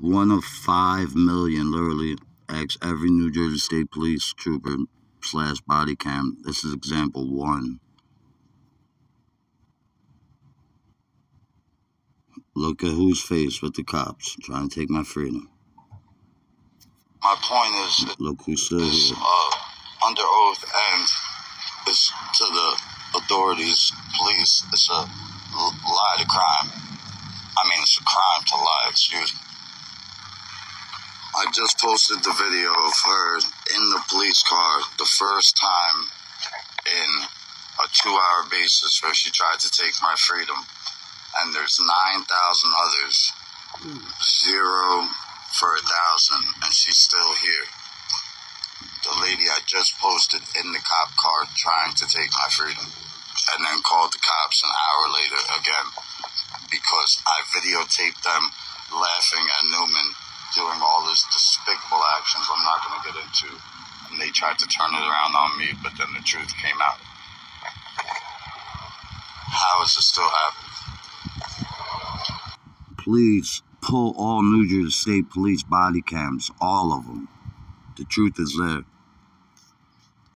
one of five million, literally, Ask every New Jersey State Police trooper slash body cam. This is example one. Look at who's faced with the cops trying to take my freedom. My point is, look who's still here. Uh, under oath and it's to the authorities, police. It's a lie to crime. I mean, it's a crime to lie. Excuse me. I just posted the video of her in the police car the first time in a two hour basis where she tried to take my freedom. And there's 9,000 others, zero for a thousand, and she's still here. The lady I just posted in the cop car trying to take my freedom, and then called the cops an hour later again because I videotaped them laughing at Newman actions I'm not going to get into. And they tried to turn it around on me, but then the truth came out. How is this still happening? Please pull all New Jersey State Police body cams, all of them. The truth is there.